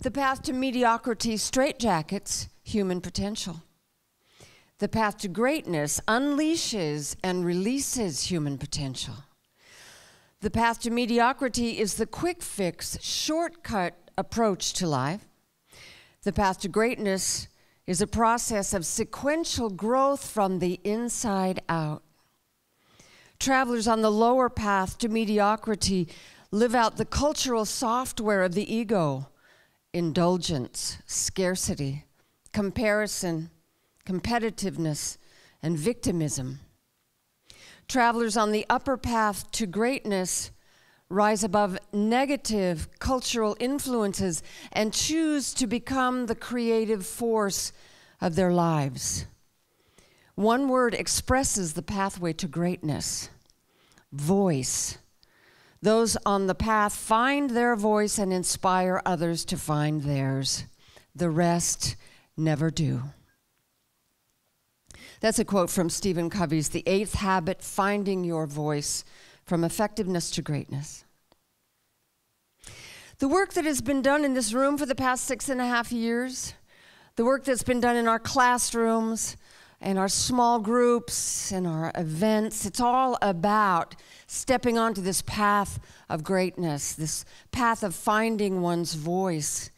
The path to mediocrity straitjackets human potential. The path to greatness unleashes and releases human potential. The path to mediocrity is the quick fix, shortcut approach to life. The path to greatness is a process of sequential growth from the inside out. Travelers on the lower path to mediocrity live out the cultural software of the ego indulgence, scarcity, comparison, competitiveness, and victimism. Travelers on the upper path to greatness rise above negative cultural influences and choose to become the creative force of their lives. One word expresses the pathway to greatness voice. Those on the path find their voice and inspire others to find theirs. The rest never do. That's a quote from Stephen Covey's The Eighth Habit Finding Your Voice From Effectiveness to Greatness. The work that has been done in this room for the past six and a half years, the work that's been done in our classrooms, and our small groups, and our events, it's all about stepping onto this path of greatness, this path of finding one's voice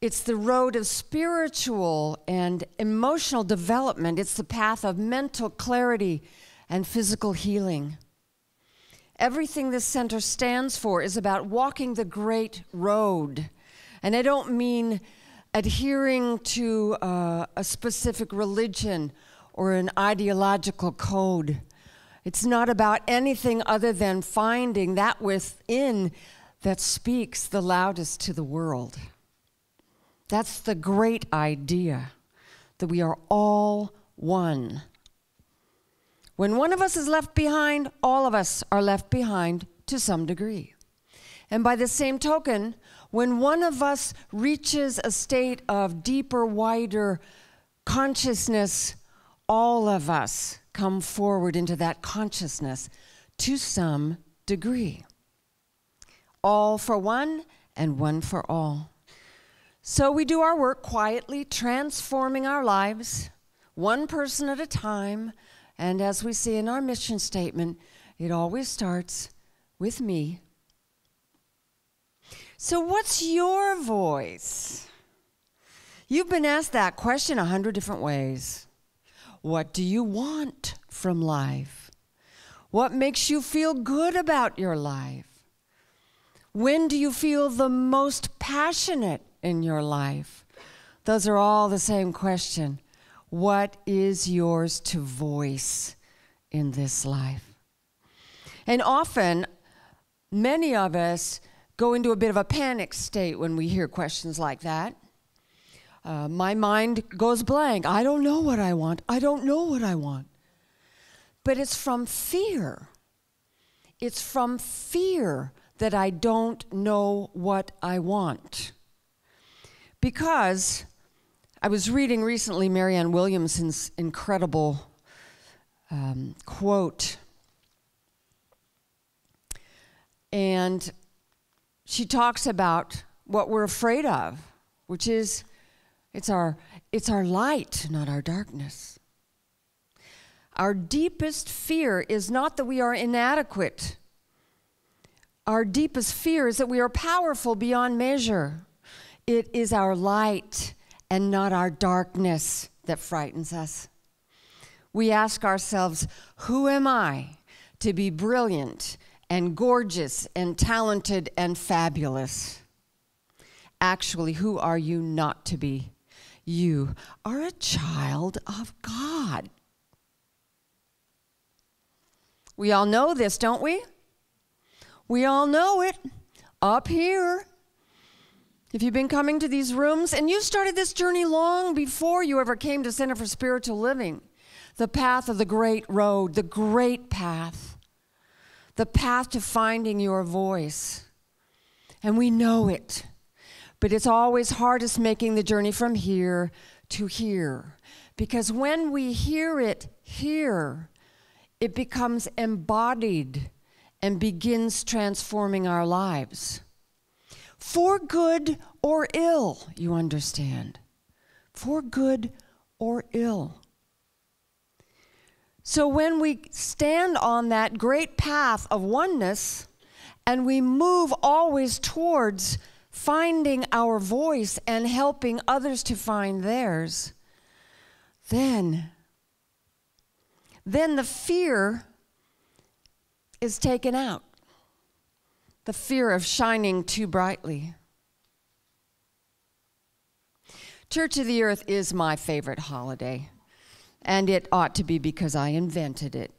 it's the road of spiritual and emotional development. It's the path of mental clarity and physical healing. Everything this center stands for is about walking the great road. And I don't mean adhering to uh, a specific religion or an ideological code. It's not about anything other than finding that within that speaks the loudest to the world. That's the great idea that we are all one. When one of us is left behind, all of us are left behind to some degree. And by the same token, when one of us reaches a state of deeper, wider consciousness, all of us come forward into that consciousness to some degree. All for one and one for all. So we do our work quietly, transforming our lives, one person at a time. And as we see in our mission statement, it always starts with me. So, what's your voice? You've been asked that question a hundred different ways. What do you want from life? What makes you feel good about your life? When do you feel the most passionate in your life? Those are all the same question. What is yours to voice in this life? And often, many of us go into a bit of a panic state when we hear questions like that. Uh, my mind goes blank. I don't know what I want. I don't know what I want. But it's from fear. It's from fear that I don't know what I want. Because I was reading recently Marianne Williamson's incredible um, quote. And she talks about what we're afraid of, which is it's our, it's our light, not our darkness. Our deepest fear is not that we are inadequate. Our deepest fear is that we are powerful beyond measure. It is our light and not our darkness that frightens us. We ask ourselves, Who am I to be brilliant and gorgeous and talented and fabulous? Actually, who are you not to be? You are a child of God. We all know this, don't we? We all know it up here if you've been coming to these rooms and you started this journey long before you ever came to Center for Spiritual Living, the path of the great road, the great path, the path to finding your voice. And we know it. But it's always hardest making the journey from here to here. Because when we hear it here, it becomes embodied and begins transforming our lives. for good or ill, you understand. For good or ill. So when we stand on that great path of oneness and we move always towards finding our voice and helping others to find theirs, then then the fear is taken out. The fear of shining too brightly. Church of the Earth is my favorite holiday, and it ought to be because I invented it.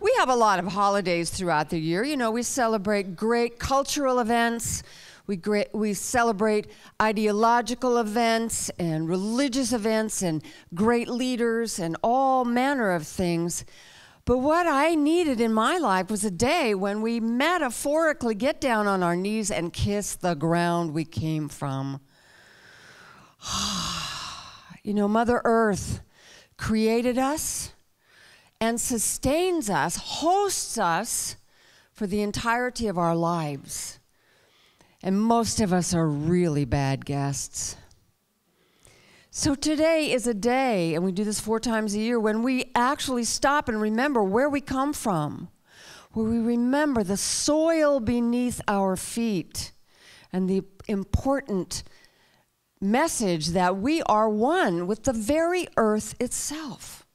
we have a lot of holidays throughout the year. You know, we celebrate great cultural events. We, we celebrate ideological events and religious events and great leaders and all manner of things. But what I needed in my life was a day when we metaphorically get down on our knees and kiss the ground we came from. you know, Mother Earth created us and sustains us, hosts us for the entirety of our lives. And most of us are really bad guests. So today is a day, and we do this four times a year, when we actually stop and remember where we come from, where we remember the soil beneath our feet and the important message that we are one with the very earth itself.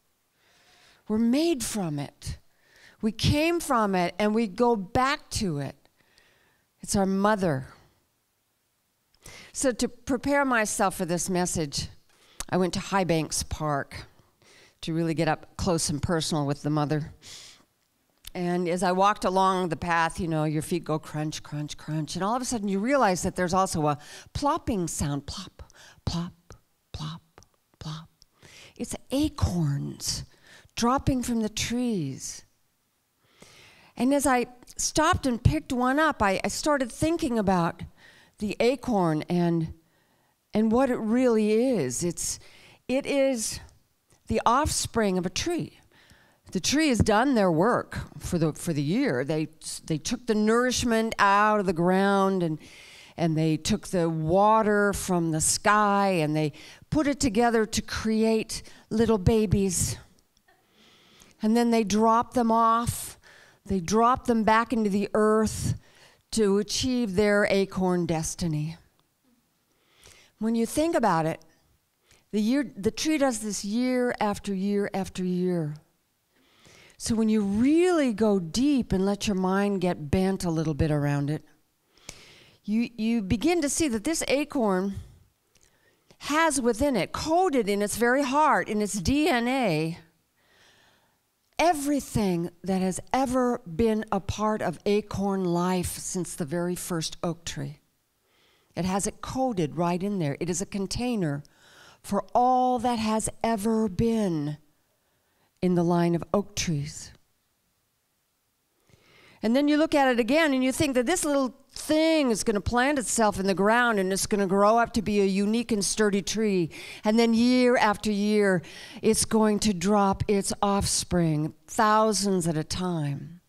We're made from it. We came from it and we go back to it. It's our mother. So, to prepare myself for this message, I went to Highbanks Park to really get up close and personal with the mother. And as I walked along the path, you know, your feet go crunch, crunch, crunch. And all of a sudden you realize that there's also a plopping sound plop, plop, plop, plop. It's acorns dropping from the trees. And as I stopped and picked one up, I, I started thinking about the acorn and and what it really is. It's it is the offspring of a tree. The tree has done their work for the for the year. They they took the nourishment out of the ground and and they took the water from the sky and they put it together to create little babies. And then they drop them off. They drop them back into the earth to achieve their acorn destiny. When you think about it, the, year, the tree does this year after year after year. So when you really go deep and let your mind get bent a little bit around it, you, you begin to see that this acorn has within it, coded in its very heart, in its DNA, everything that has ever been a part of acorn life since the very first oak tree. It has it coded right in there. It is a container for all that has ever been in the line of oak trees. And then you look at it again and you think that this little thing is going to plant itself in the ground and it's going to grow up to be a unique and sturdy tree. And then year after year, it's going to drop its offspring, thousands at a time.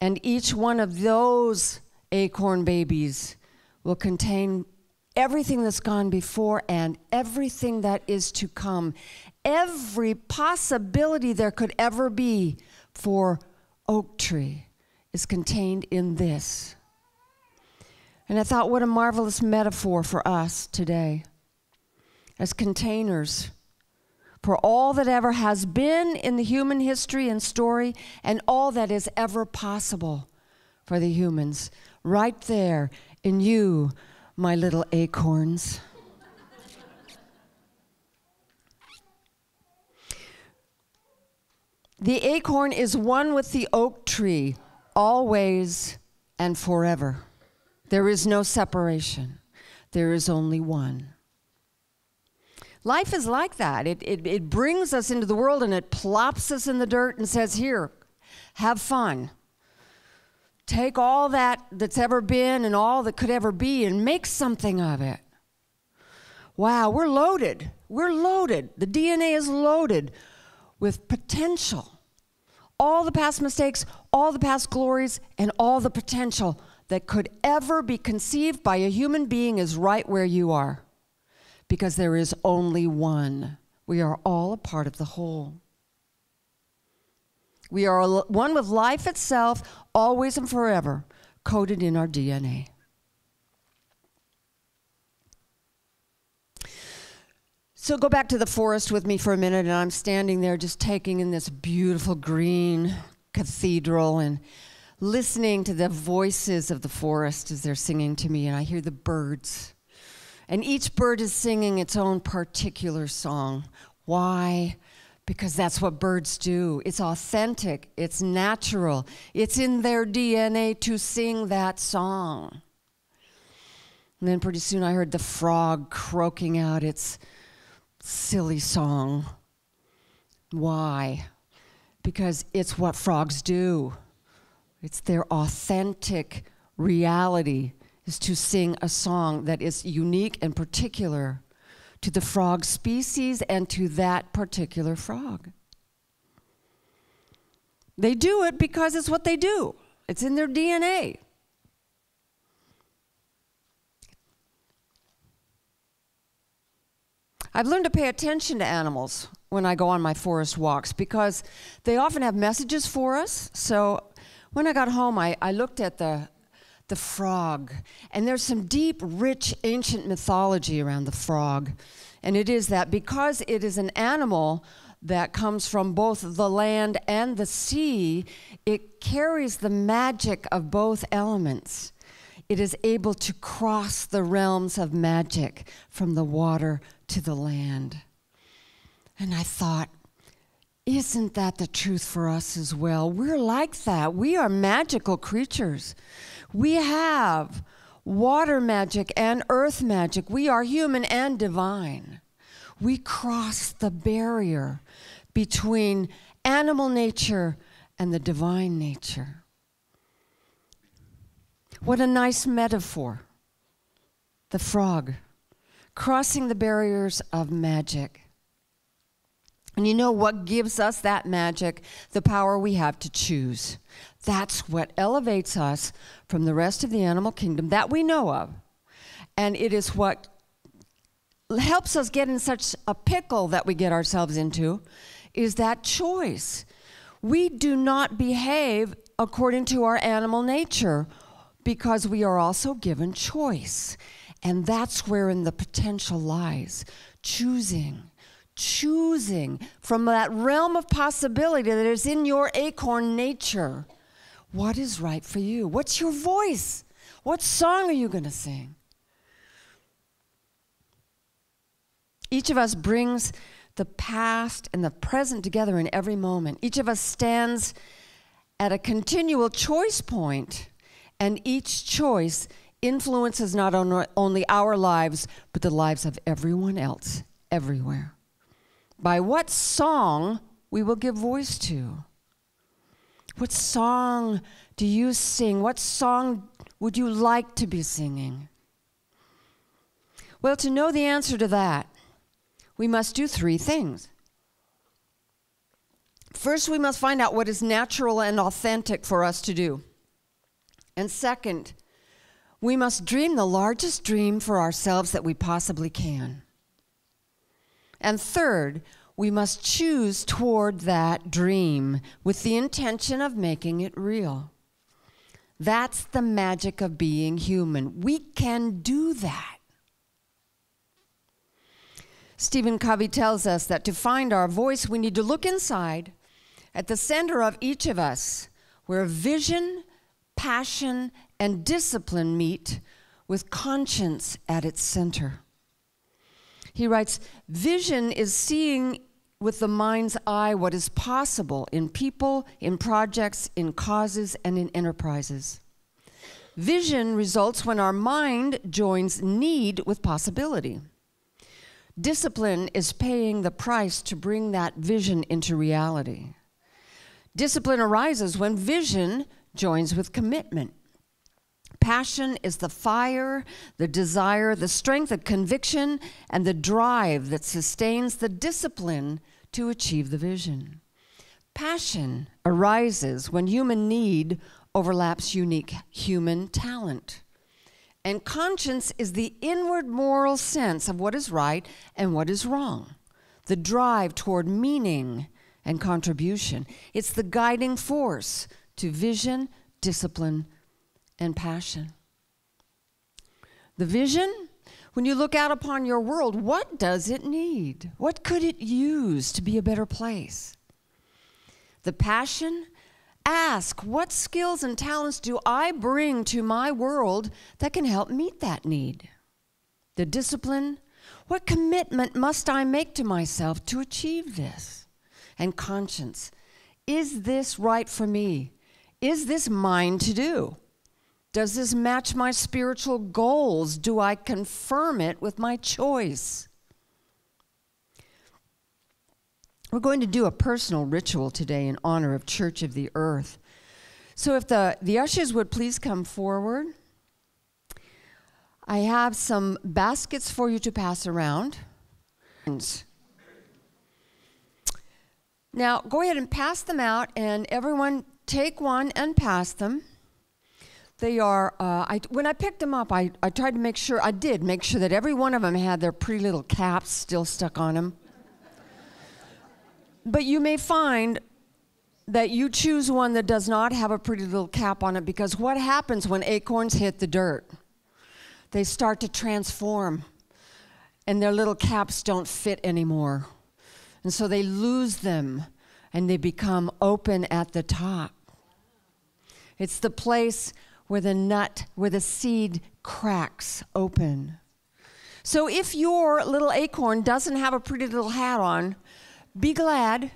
And each one of those acorn babies will contain everything that's gone before and everything that is to come. Every possibility there could ever be for oak tree is contained in this. And I thought, what a marvelous metaphor for us today as containers for all that ever has been in the human history and story and all that is ever possible for the humans. Right there in you, my little acorns. the acorn is one with the oak tree always and forever. There is no separation, there is only one. Life is like that. It, it, it brings us into the world and it plops us in the dirt and says, Here, have fun. Take all that that's ever been and all that could ever be and make something of it. Wow, we're loaded. We're loaded. The DNA is loaded with potential all the past mistakes, all the past glories, and all the potential that could ever be conceived by a human being is right where you are. Because there is only one. We are all a part of the whole. We are one with life itself, always and forever, coded in our DNA. So go back to the forest with me for a minute, and I'm standing there just taking in this beautiful green cathedral and listening to the voices of the forest as they're singing to me, and I hear the birds. And each bird is singing its own particular song. Why? Because that's what birds do. It's authentic, it's natural, it's in their DNA to sing that song. And then pretty soon I heard the frog croaking out its silly song. Why? Because it's what frogs do. It's their authentic reality is to sing a song that is unique and particular to the frog species and to that particular frog. They do it because it's what they do, it's in their DNA. I've learned to pay attention to animals when I go on my forest walks because they often have messages for us. So when I got home, I, I looked at the, the frog, and there's some deep, rich, ancient mythology around the frog. And it is that because it is an animal that comes from both the land and the sea, it carries the magic of both elements. It is able to cross the realms of magic from the water to the land. And I thought, isn't that the truth for us as well? We're like that. We are magical creatures. We have water magic and earth magic. We are human and divine. We cross the barrier between animal nature and the divine nature. What a nice metaphor. The frog crossing the barriers of magic. And you know what gives us that magic? The power we have to choose. That's what elevates us from the rest of the animal kingdom that we know of. And it is what helps us get in such a pickle that we get ourselves into is that choice. We do not behave according to our animal nature because we are also given choice. And that's wherein the potential lies. Choosing choosing from that realm of possibility that is in your acorn nature what is right for you. What's your voice? What song are you going to sing? Each of us brings the past and the present together in every moment. Each of us stands at a continual choice point, and each choice influences not only our lives, but the lives of everyone else, everywhere by what song we will give voice to. What song do you sing? What song would you like to be singing? Well, to know the answer to that, we must do three things. First, we must find out what is natural and authentic for us to do. And second, we must dream the largest dream for ourselves that we possibly can. And third, we must choose toward that dream with the intention of making it real. That's the magic of being human. We can do that. Stephen Covey tells us that to find our voice, we need to look inside at the center of each of us, where vision, passion, and discipline meet with conscience at its center. He writes Vision is seeing with the mind's eye what is possible in people, in projects, in causes, and in enterprises. Vision results when our mind joins need with possibility. Discipline is paying the price to bring that vision into reality. Discipline arises when vision joins with commitment. Passion is the fire, the desire, the strength of conviction, and the drive that sustains the discipline to achieve the vision. Passion arises when human need overlaps unique human talent. And conscience is the inward moral sense of what is right and what is wrong, the drive toward meaning and contribution. It's the guiding force to vision, discipline, and passion. The vision, when you look out upon your world, what does it need? What could it use to be a better place? The passion, ask what skills and talents do I bring to my world that can help meet that need? The discipline, what commitment must I make to myself to achieve this? And conscience, is this right for me? Is this mine to do? Does this match my spiritual goals? Do I confirm it with my choice? We're going to do a personal ritual today in honor of Church of the Earth. So, if the, the ushers would please come forward, I have some baskets for you to pass around. Now, go ahead and pass them out, and everyone take one and pass them. They are, uh, I, when I picked them up, I, I tried to make sure, I did make sure that every one of them had their pretty little caps still stuck on them. but you may find that you choose one that does not have a pretty little cap on it because what happens when acorns hit the dirt? They start to transform and their little caps don't fit anymore. And so they lose them and they become open at the top. It's the place where the nut, where the seed cracks open. So if your little acorn doesn't have a pretty little hat on, be glad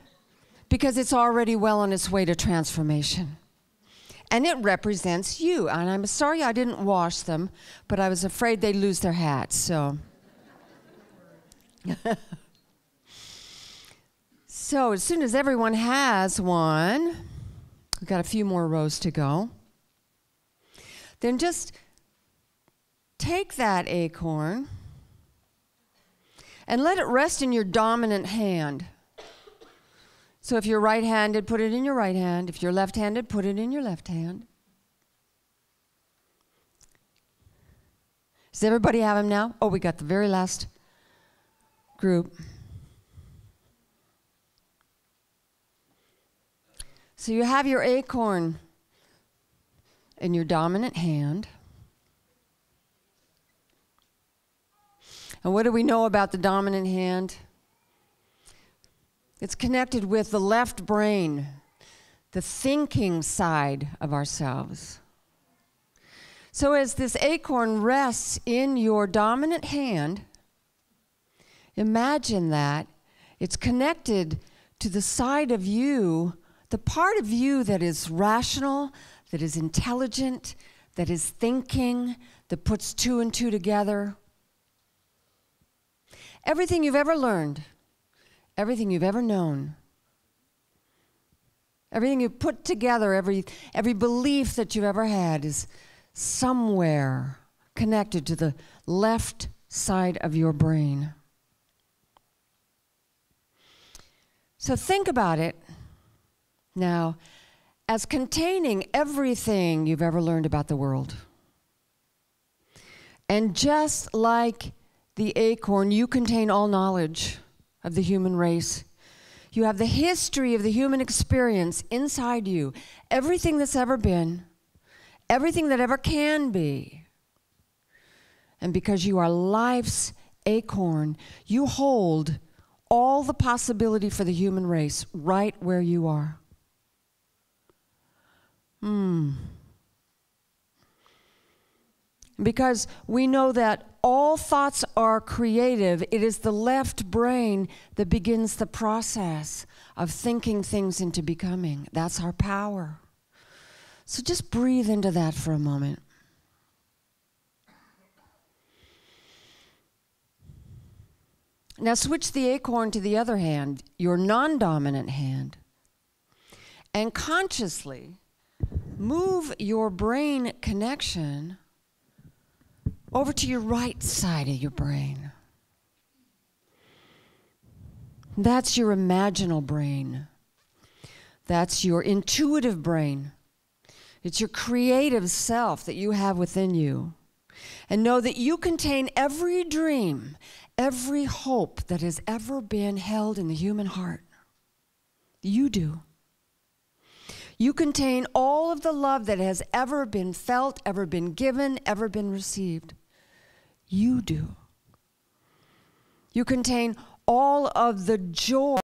because it's already well on its way to transformation. And it represents you. And I'm sorry I didn't wash them, but I was afraid they'd lose their hats, so. so as soon as everyone has one, we've got a few more rows to go then just take that acorn and let it rest in your dominant hand. So if you're right handed, put it in your right hand. If you're left handed, put it in your left hand. Does everybody have them now? Oh, we got the very last group. So you have your acorn in your dominant hand. And what do we know about the dominant hand? It's connected with the left brain, the thinking side of ourselves. So, as this acorn rests in your dominant hand, imagine that it's connected to the side of you, the part of you that is rational, that is intelligent, that is thinking, that puts two and two together. Everything you've ever learned, everything you've ever known, everything you've put together, every, every belief that you've ever had is somewhere connected to the left side of your brain. So think about it now as containing everything you've ever learned about the world. And just like the acorn, you contain all knowledge of the human race. You have the history of the human experience inside you, everything that's ever been, everything that ever can be. And because you are life's acorn, you hold all the possibility for the human race right where you are. Hmm. Because we know that all thoughts are creative, it is the left brain that begins the process of thinking things into becoming. That's our power. So just breathe into that for a moment. Now switch the acorn to the other hand, your non dominant hand, and consciously move your brain connection over to your right side of your brain. That's your imaginal brain. That's your intuitive brain. It's your creative self that you have within you. And know that you contain every dream, every hope that has ever been held in the human heart. You do. You contain all of the love that has ever been felt, ever been given, ever been received. You do. You contain all of the joy